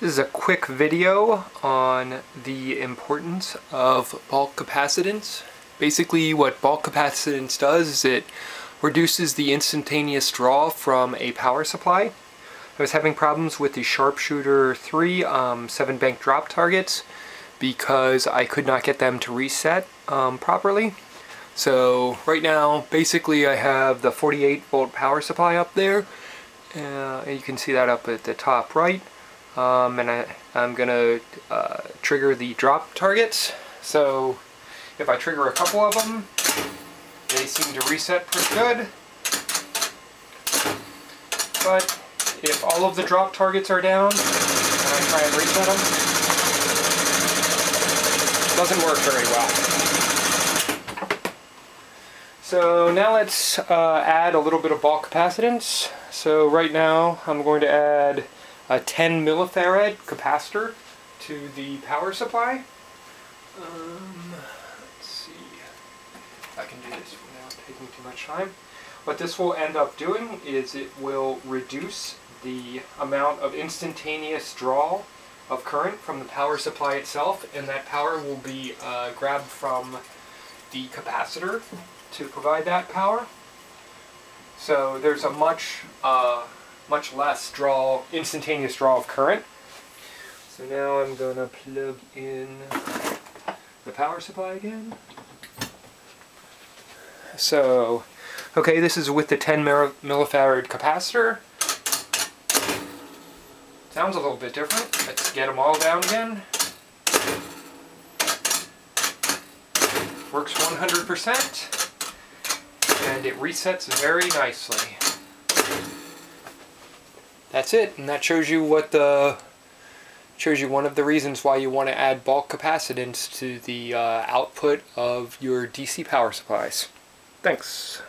This is a quick video on the importance of bulk capacitance. Basically what bulk capacitance does is it reduces the instantaneous draw from a power supply. I was having problems with the Sharpshooter 3 um, 7 bank drop targets because I could not get them to reset um, properly. So right now basically I have the 48 volt power supply up there. Uh, you can see that up at the top right um, and I, I'm gonna uh, trigger the drop targets. So if I trigger a couple of them, they seem to reset pretty good. But if all of the drop targets are down, and I try and reset them, doesn't work very well. So now let's uh, add a little bit of bulk capacitance. So right now I'm going to add a 10 millifarad capacitor to the power supply. Um, let's see I can do this without taking too much time. What this will end up doing is it will reduce the amount of instantaneous draw of current from the power supply itself and that power will be uh, grabbed from the capacitor to provide that power. So there's a much uh, much less draw, instantaneous draw of current. So now I'm going to plug in the power supply again. So, okay, this is with the 10 millifarad capacitor. Sounds a little bit different. Let's get them all down again. Works 100% and it resets very nicely that's it and that shows you what the shows you one of the reasons why you want to add bulk capacitance to the uh, output of your DC power supplies. Thanks.